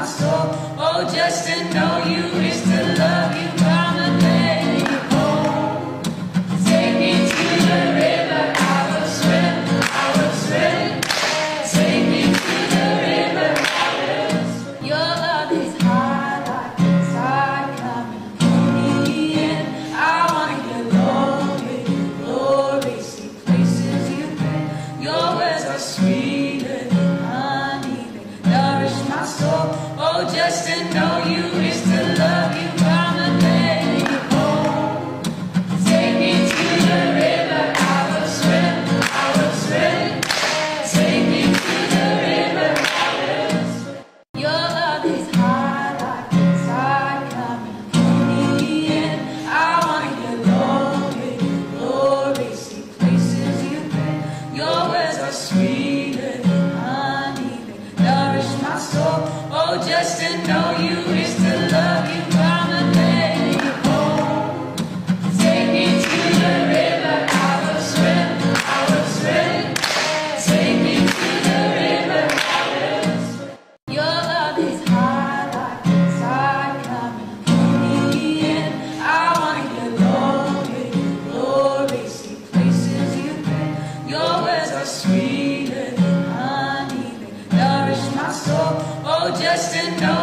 Oh, just to know you. Oh, just to know you. Just to know you is just enough.